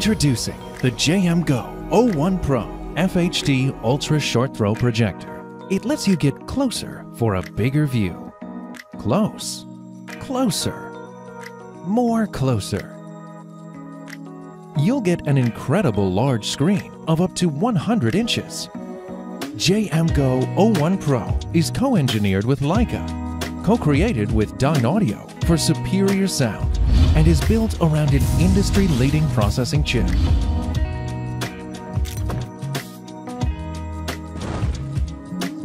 Introducing the JM Go 01 Pro FHD Ultra Short Throw Projector. It lets you get closer for a bigger view. Close. Closer. More closer. You'll get an incredible large screen of up to 100 inches. JM Go 01 Pro is co-engineered with Leica, co-created with Dynaudio for superior sound, and is built around an industry-leading processing chip.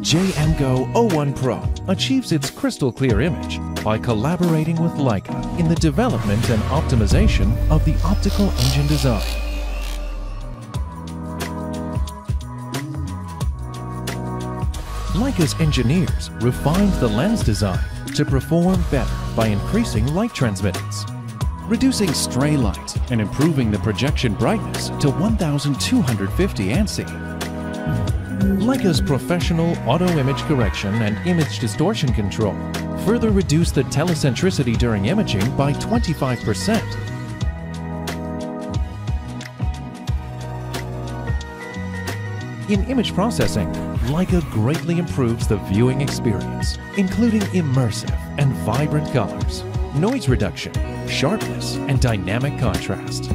JM Go 01 Pro achieves its crystal clear image by collaborating with Leica in the development and optimization of the optical engine design. Leica's engineers refined the lens design to perform better by increasing light transmittance, reducing stray light and improving the projection brightness to 1250 ANSI. Leica's professional auto image correction and image distortion control further reduce the telecentricity during imaging by 25%. In image processing, Leica greatly improves the viewing experience, including immersive and vibrant colors, noise reduction, sharpness, and dynamic contrast.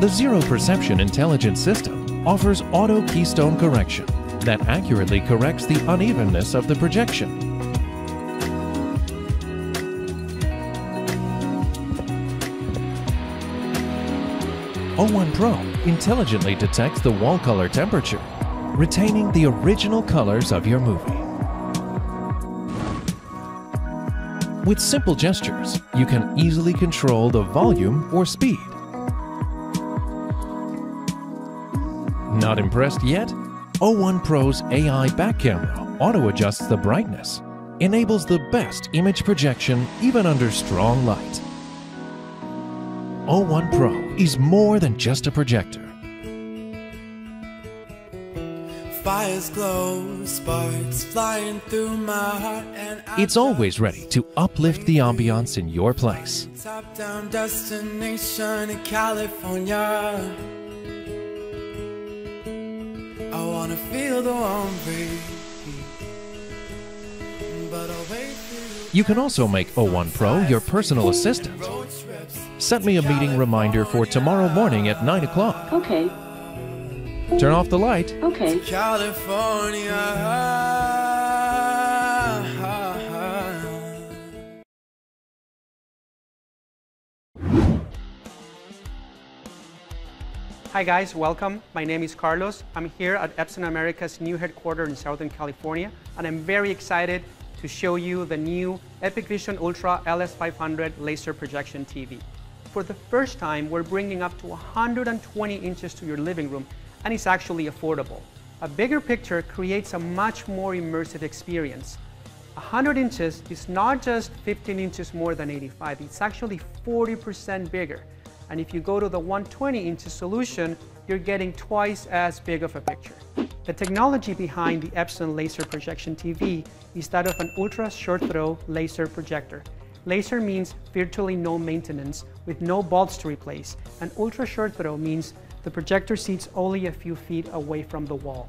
The Zero Perception Intelligent System offers auto keystone correction that accurately corrects the unevenness of the projection. O1 Pro intelligently detects the wall color temperature, retaining the original colors of your movie. With simple gestures, you can easily control the volume or speed. Not impressed yet? O1 Pro's AI back camera auto-adjusts the brightness, enables the best image projection even under strong light. O1 Pro is more than just a projector. Fires glow, sparks flying through my heart, and I It's always ready to uplift the ambiance in your place. top down destination in California. I wanna feel the warm breeze, but I'll wait you. You can also make O1 Pro your personal assistant. Road Set me a meeting reminder for tomorrow morning at 9 o'clock. Okay, Turn off the light. okay. California. Hi guys, welcome. My name is Carlos. I'm here at Epson America's new headquarters in Southern California, and I'm very excited to show you the new EpiqVision Ultra LS500 laser projection TV. For the first time, we're bringing up to 120 inches to your living room, and it's actually affordable. A bigger picture creates a much more immersive experience. 100 inches is not just 15 inches more than 85, it's actually 40% bigger. And if you go to the 120 inches solution, you're getting twice as big of a picture. The technology behind the Epson Laser Projection TV is that of an ultra short throw laser projector. Laser means virtually no maintenance with no bulbs to replace, and ultra short throw means the projector seats only a few feet away from the wall.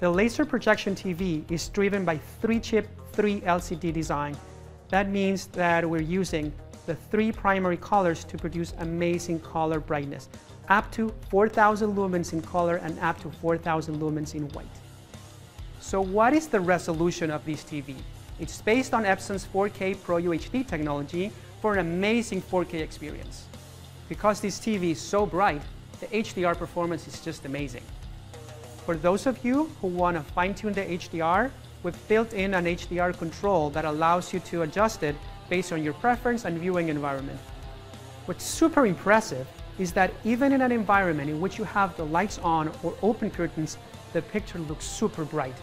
The laser projection TV is driven by three chip, three LCD design. That means that we're using the three primary colors to produce amazing color brightness, up to 4000 lumens in color and up to 4000 lumens in white. So what is the resolution of this TV? It's based on Epson's 4K Pro UHD technology for an amazing 4K experience. Because this TV is so bright, the HDR performance is just amazing. For those of you who want to fine-tune the HDR, we've built in an HDR control that allows you to adjust it based on your preference and viewing environment. What's super impressive is that even in an environment in which you have the lights on or open curtains, the picture looks super bright.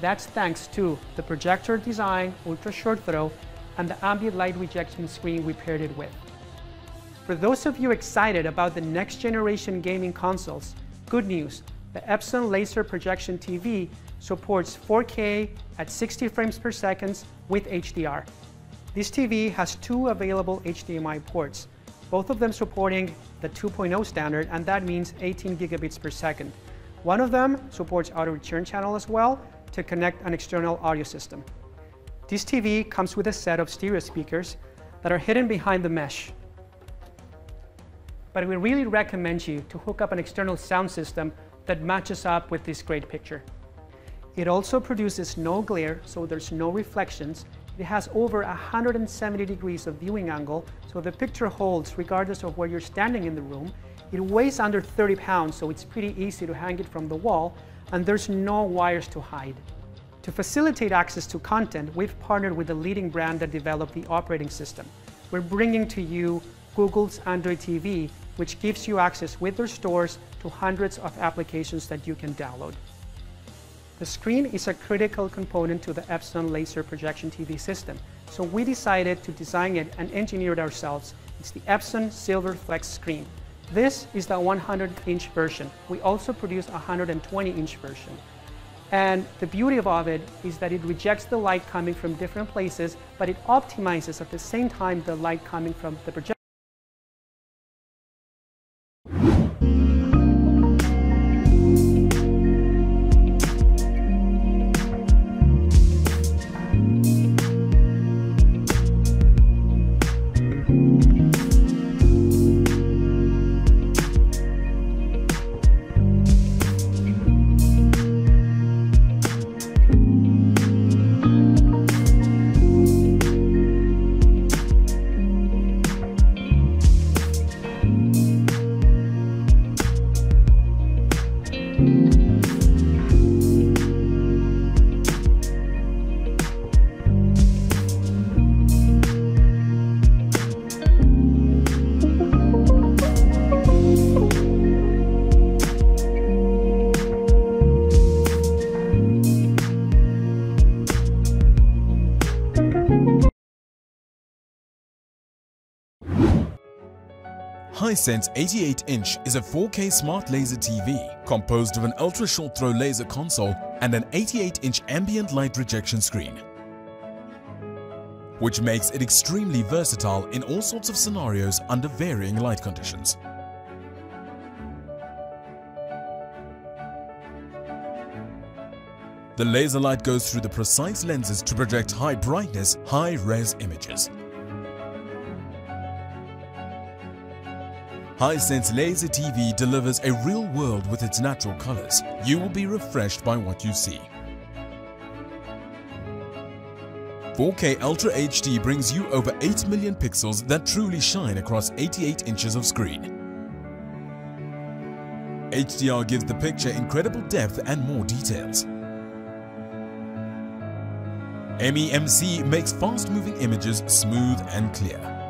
That's thanks to the projector design, ultra short throw, and the ambient light rejection screen we paired it with. For those of you excited about the next generation gaming consoles, good news, the Epson Laser Projection TV supports 4K at 60 frames per second with HDR. This TV has two available HDMI ports, both of them supporting the 2.0 standard, and that means 18 gigabits per second. One of them supports audio return channel as well to connect an external audio system. This TV comes with a set of stereo speakers that are hidden behind the mesh. But we really recommend you to hook up an external sound system that matches up with this great picture. It also produces no glare, so there's no reflections. It has over 170 degrees of viewing angle, so the picture holds regardless of where you're standing in the room. It weighs under 30 pounds, so it's pretty easy to hang it from the wall, and there's no wires to hide. To facilitate access to content, we've partnered with the leading brand that developed the operating system. We're bringing to you Google's Android TV, which gives you access with their stores to hundreds of applications that you can download. The screen is a critical component to the Epson laser projection TV system, so we decided to design it and engineer it ourselves. It's the Epson Silver Flex screen. This is the 100-inch version. We also produce a 120-inch version. And the beauty of it is that it rejects the light coming from different places, but it optimizes at the same time the light coming from the projector. Hisense 88-inch is a 4K smart laser TV composed of an ultra-short throw laser console and an 88-inch ambient light rejection screen, which makes it extremely versatile in all sorts of scenarios under varying light conditions. The laser light goes through the precise lenses to project high brightness, high-res images. Hisense Laser TV delivers a real world with its natural colors. You will be refreshed by what you see. 4K Ultra HD brings you over 8 million pixels that truly shine across 88 inches of screen. HDR gives the picture incredible depth and more details. MEMC makes fast-moving images smooth and clear.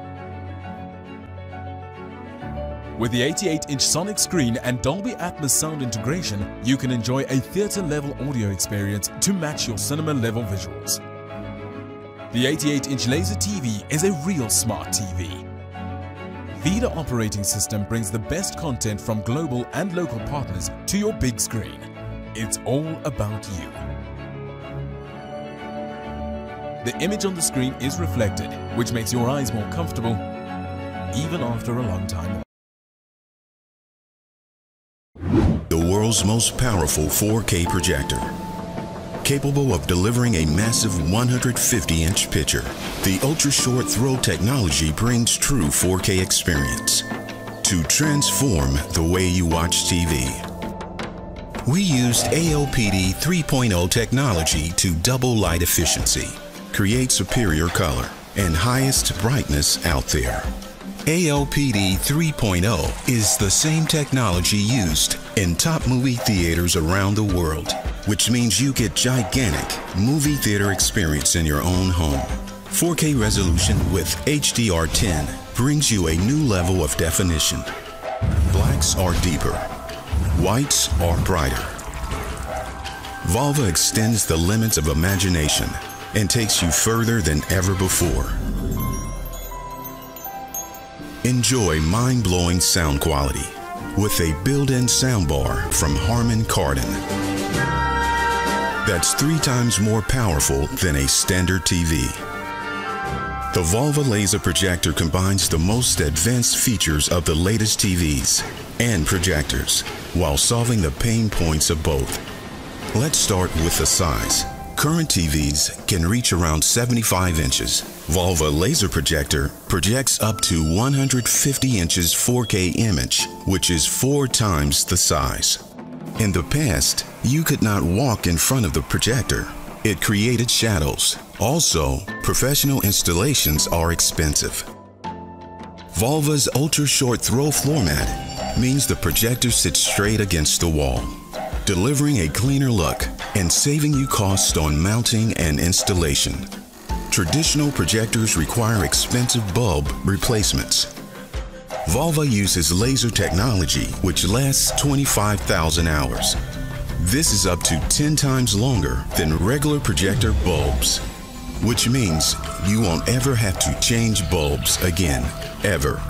With the 88-inch sonic screen and Dolby Atmos sound integration, you can enjoy a theater-level audio experience to match your cinema-level visuals. The 88-inch laser TV is a real smart TV. VIDAA operating system brings the best content from global and local partners to your big screen. It's all about you. The image on the screen is reflected, which makes your eyes more comfortable even after a long time world's most powerful 4K projector. Capable of delivering a massive 150-inch picture, the ultra-short throw technology brings true 4K experience to transform the way you watch TV. We used ALPD 3.0 technology to double light efficiency, create superior color, and highest brightness out there. ALPD 3.0 is the same technology used in top movie theaters around the world, which means you get gigantic movie theater experience in your own home. 4K resolution with HDR10 brings you a new level of definition. Blacks are deeper, whites are brighter. VAVA extends the limits of imagination and takes you further than ever before. Enjoy mind-blowing sound quality with a built-in soundbar from Harman Kardon. That's three times more powerful than a standard TV. The VAVA laser projector combines the most advanced features of the latest TVs and projectors while solving the pain points of both. Let's start with the size. Current TVs can reach around 75 inches. VAVA laser projector projects up to 150 inches 4K image, which is four times the size. In the past, you could not walk in front of the projector. It created shadows. Also, professional installations are expensive. VAVA's ultra short throw floor mat means the projector sits straight against the wall, delivering a cleaner look and saving you costs on mounting and installation. Traditional projectors require expensive bulb replacements. VAVA uses laser technology which lasts 25,000 hours. This is up to 10 times longer than regular projector bulbs, which means you won't ever have to change bulbs again, ever.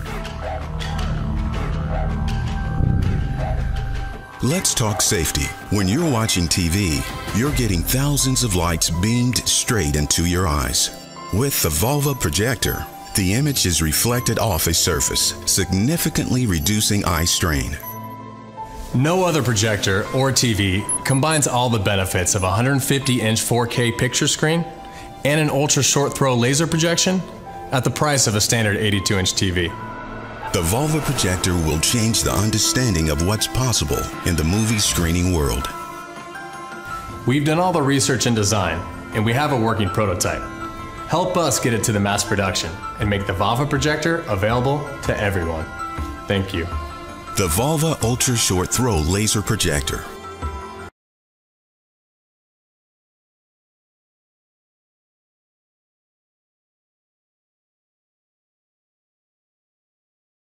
Let's talk safety. When you're watching TV, you're getting thousands of lights beamed straight into your eyes. With the VAVA projector, the image is reflected off a surface, significantly reducing eye strain. No other projector or TV combines all the benefits of a 150 inch 4K picture screen and an ultra short throw laser projection at the price of a standard 82 inch TV. The VAVA projector will change the understanding of what's possible in the movie screening world. We've done all the research and design, and we have a working prototype. Help us get it to the mass production and make the VAVA projector available to everyone. Thank you. The VAVA Ultra Short Throw Laser Projector